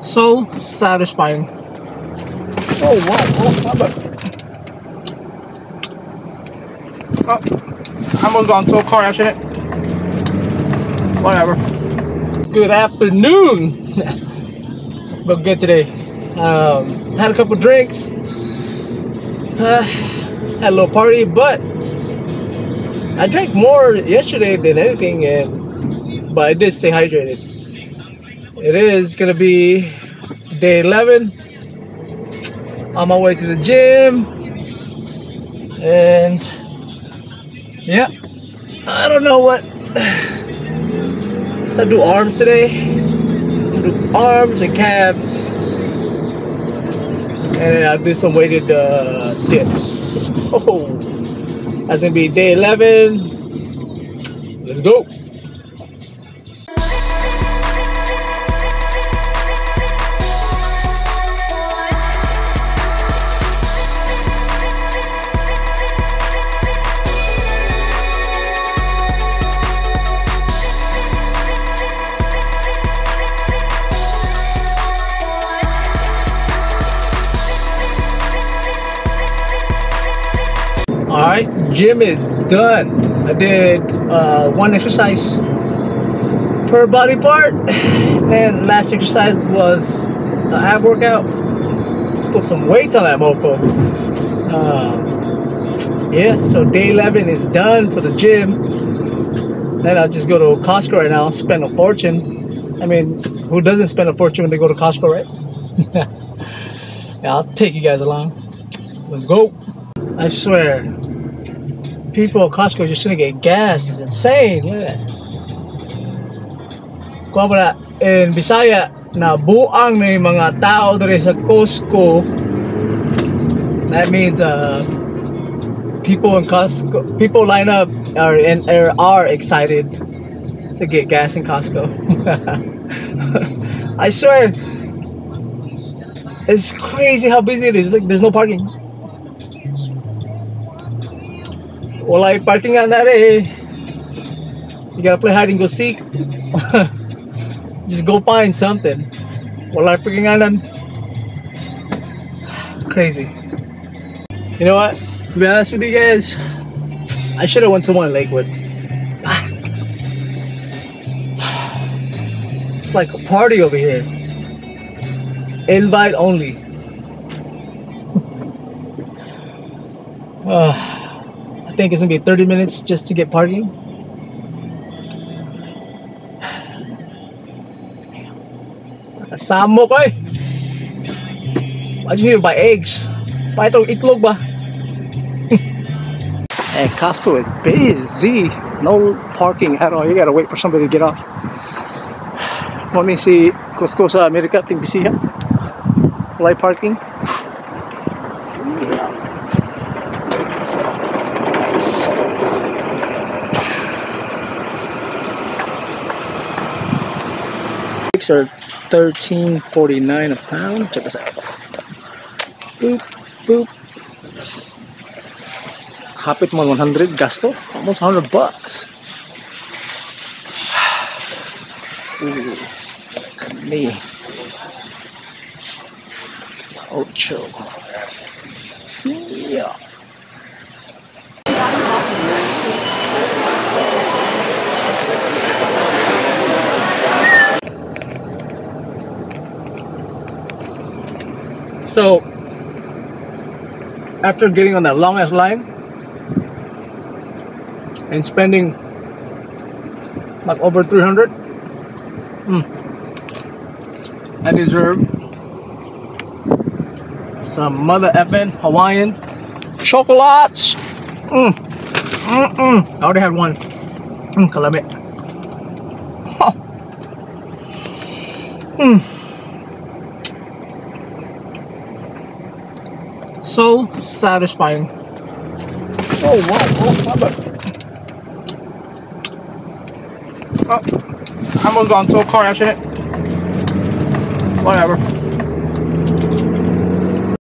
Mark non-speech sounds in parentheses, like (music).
So satisfying. Oh wow, oh my bad. Oh, I almost got into a car accident. Whatever. Good afternoon. (laughs) but good today. Um, had a couple drinks. Uh, had a little party, but I drank more yesterday than anything, and but I did stay hydrated. It is gonna be day 11. On my way to the gym, and yeah, I don't know what. (sighs) I do arms today. I do arms and calves and then I'll do some weighted uh, dips. (laughs) Oh, that's gonna be day 11. Let's go. All right, gym is done. I did uh, one exercise per body part, and last exercise was a ab workout. Put some weights on that mofo. Um, yeah, so day 11 is done for the gym. Then I'll just go to Costco right now, spend a fortune. I mean, who doesn't spend a fortune when they go to Costco, right? yeah, (laughs) I'll take you guys along. Let's go. I swear, people at Costco just gonna get gas. It's insane. Look at that. Kuha ba na, in Bisaya, na buang na yung mga tao dere sa Costco. That means uh, people in Costco, people line up are, and, are, are excited to get gas in Costco. (laughs) I swear, it's crazy how busy it is. Look, there's no parking. Wala yung parking nga na eh. You gotta play hide and go seek. (laughs) Just go find something. Wala yung parking nga nan. (sighs) Crazy. You know what? To be honest with you guys, I should have went to one Lakewood. (sighs) It's like a party over here. Invite only. I (sighs) think it's gonna be 30 minutes just to get parking. Samo ko eh. Why'd you need to buy eggs? Buy itong itlog ba? (laughs) and Costco is busy. No parking at all. You gotta wait for somebody to get off. (sighs) Let me see Costco sa Amerika. Ting bisihan. Light parking. Yes. Eggs are thirteen forty nine a pound. Check this out. Boop, boop. Hapit mo 100 gasto. Almost 100 bucks. (sighs) Ooh, me. Ocho. Yeah. So, after getting on that long ass line and spending like over 300, mm, I deserve some mother effing Hawaiian chocolates. Mm, mm, mm. I already had one. Mm. Oh. (laughs) Mm. So satisfying. Oh wow, oh my bad. Oh, I almost got into a car accident. Whatever.